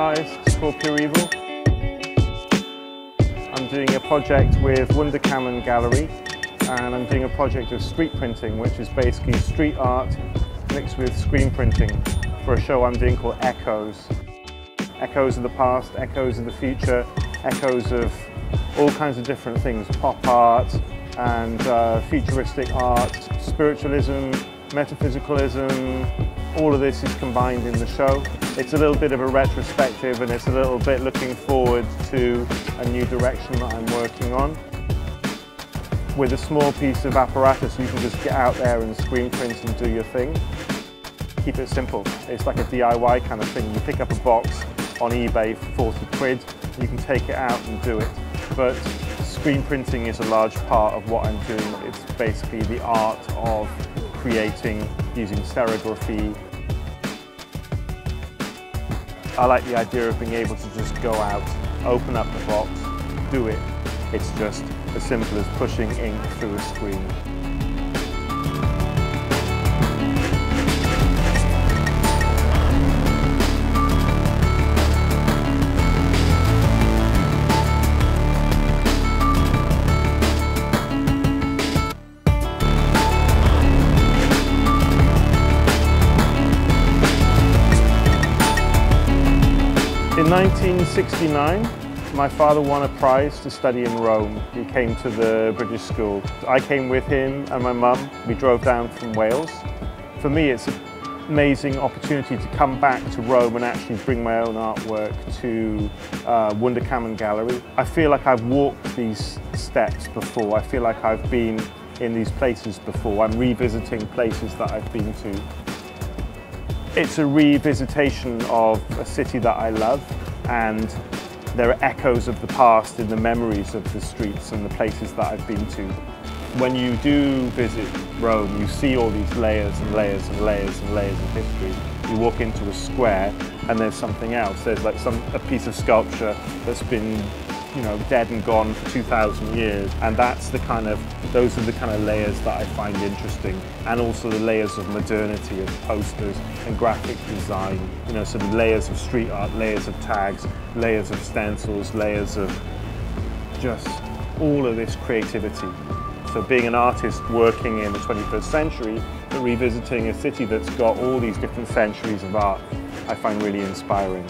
artist called Pure Evil. I'm doing a project with Wunderkammern Gallery and I'm doing a project of street printing which is basically street art mixed with screen printing for a show I'm doing called Echoes. Echoes of the past, echoes of the future, echoes of all kinds of different things, pop art and uh, futuristic art, spiritualism, metaphysicalism, all of this is combined in the show. It's a little bit of a retrospective and it's a little bit looking forward to a new direction that I'm working on. With a small piece of apparatus you can just get out there and screen print and do your thing. Keep it simple. It's like a DIY kind of thing. You pick up a box on eBay for 40 quid, and you can take it out and do it. But screen printing is a large part of what I'm doing. It's basically the art of creating using serigraphy. I like the idea of being able to just go out, open up the box, do it. It's just as simple as pushing ink through a screen. In 1969, my father won a prize to study in Rome. He came to the British school. I came with him and my mum. We drove down from Wales. For me, it's an amazing opportunity to come back to Rome and actually bring my own artwork to uh, Gallery. I feel like I've walked these steps before. I feel like I've been in these places before. I'm revisiting places that I've been to. It's a revisitation of a city that I love and there are echoes of the past in the memories of the streets and the places that I've been to. When you do visit Rome, you see all these layers and layers and layers and layers of history. You walk into a square and there's something else. There's like some a piece of sculpture that's been you know, dead and gone for 2,000 years. And that's the kind of, those are the kind of layers that I find interesting. And also the layers of modernity, of posters and graphic design. You know, sort of layers of street art, layers of tags, layers of stencils, layers of just all of this creativity. So being an artist working in the 21st century, but revisiting a city that's got all these different centuries of art, I find really inspiring.